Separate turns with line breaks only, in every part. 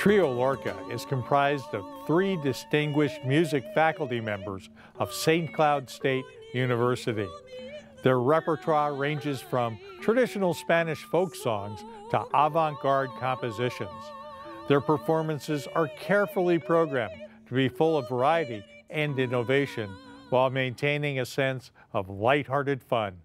Trio Lorca is comprised of three distinguished music faculty members of St. Cloud State University. Their repertoire ranges from traditional Spanish folk songs to avant-garde compositions. Their performances are carefully programmed to be full of variety and innovation while maintaining a sense of lighthearted fun.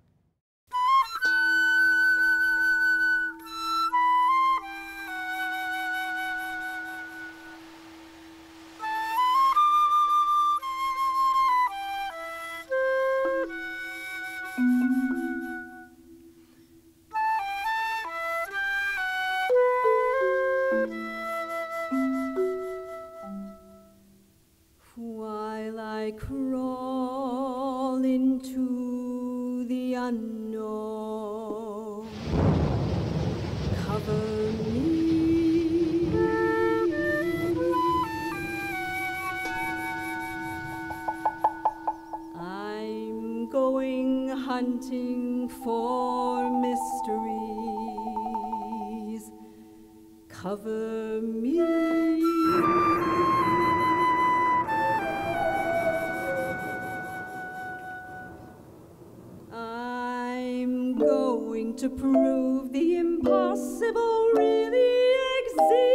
Hunting for mysteries. Cover me. I'm going to prove the impossible really exists.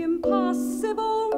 impossible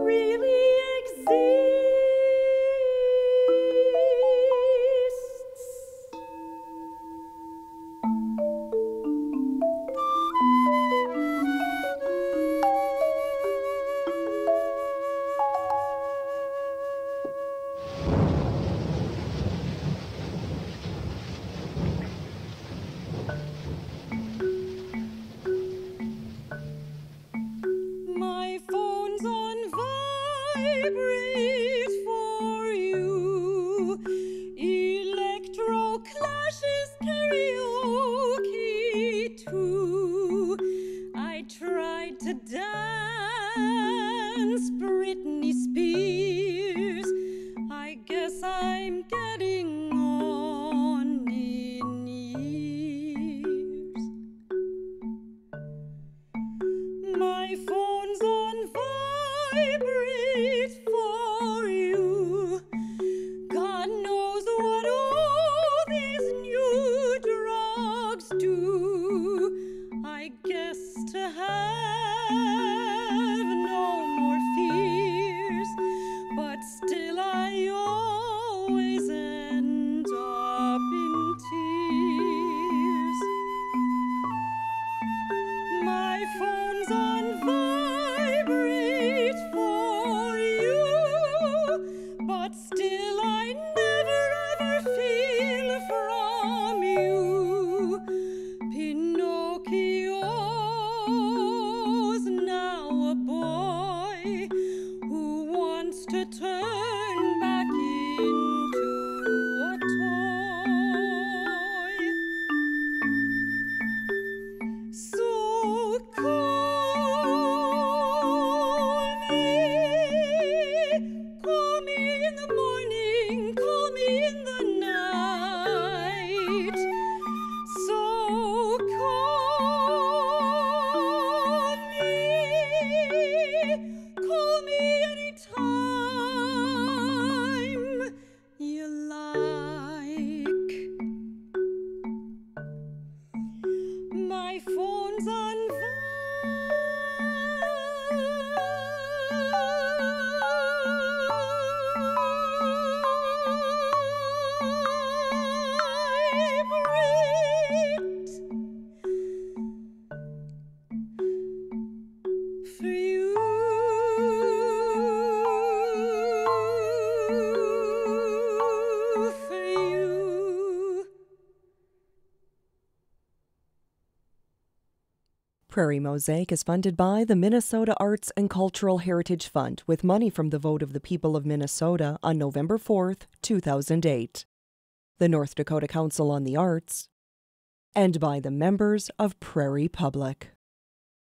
My phone's on vibrate for you. God knows what all these new drugs do. I guess to have no more fears, but still I always end up in tears. My phone's like. My phone's on vibrate. Free
Prairie Mosaic is funded by the Minnesota Arts and Cultural Heritage Fund with money from the vote of the people of Minnesota on November 4th, 2008. The North Dakota Council on the Arts, and by the members of Prairie Public.